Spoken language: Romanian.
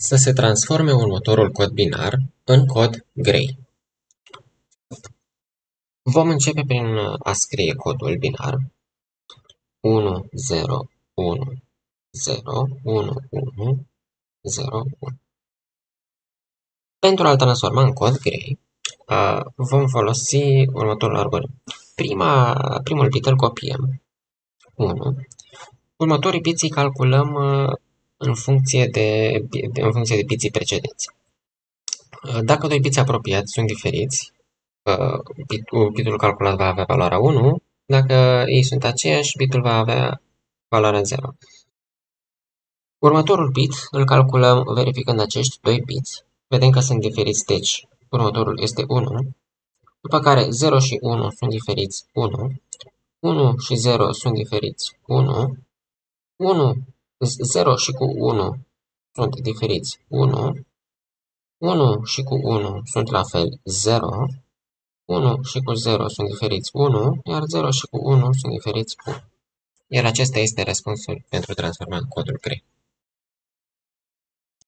Să se transforme următorul cod binar în cod grey. Vom începe prin a scrie codul binar 1, 0, 1, 0, 1, 1, 0, 1. Pentru a-l transforma în cod grey, vom folosi următorul algoritm. Prima, primul bit îl copiem, 1. Următorii biți îi calculăm în funcție de, în funcție de biții precedenți. Dacă doi biți apropiați sunt diferiți, bitul calculat va avea valoarea 1, dacă ei sunt aceiași, bitul va avea valoarea 0. Următorul bit îl calculăm verificând acești doi biți. Vedem că sunt diferiți, deci următorul este 1, după care 0 și 1 sunt diferiți 1, 1 și 0 sunt diferiți 1, 1 0 și cu 1 sunt diferiți. 1, 1 și cu 1 sunt la fel. 0, 1 și cu 0 sunt diferiți. 1, iar 0 și cu 1 sunt diferiți 1. Iar acesta este răspunsul pentru transformarea în codul grey.